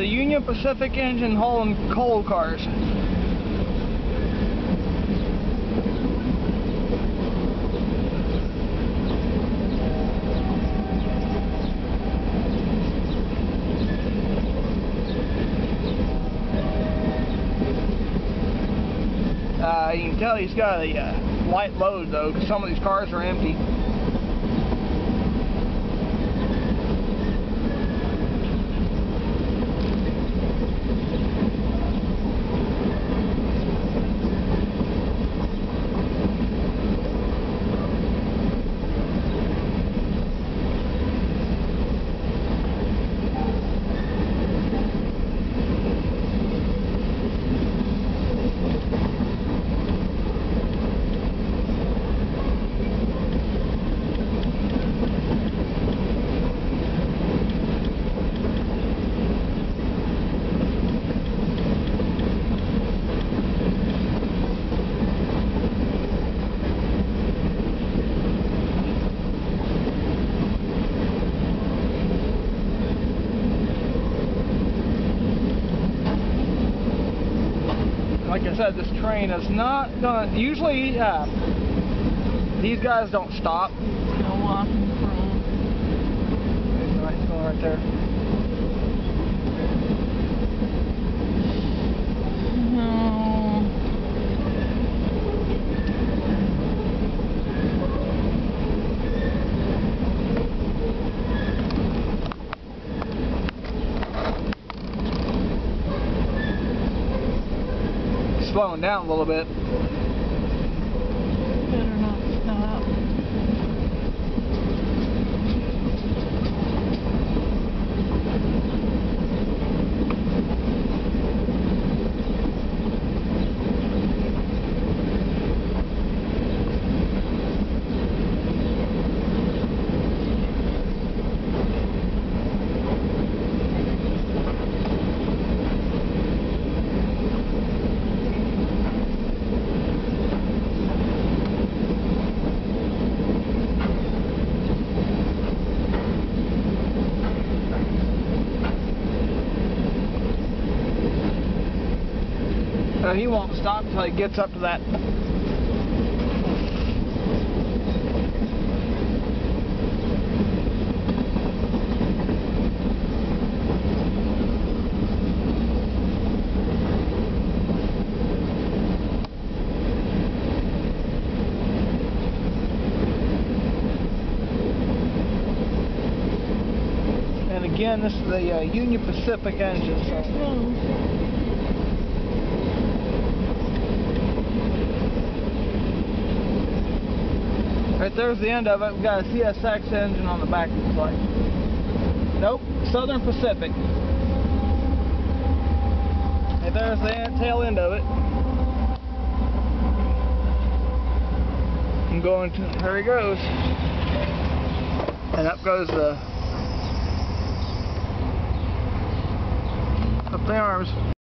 the Union Pacific engine hauling coal cars. Uh, you can tell he's got a uh, light load though, because some of these cars are empty. Like I said, this train is not gonna. Usually, uh, these guys don't stop. No walking from. Right, it's going right there. No. Slowing down a little bit. Better not stop. Uh, he won't stop until he gets up to that. And again, this is the uh, Union Pacific engine. So. Right there's the end of it. We've got a CSX engine on the back, looks like. Nope, Southern Pacific. And there's the tail end of it. I'm going to, there he goes. And up goes the, up the arms.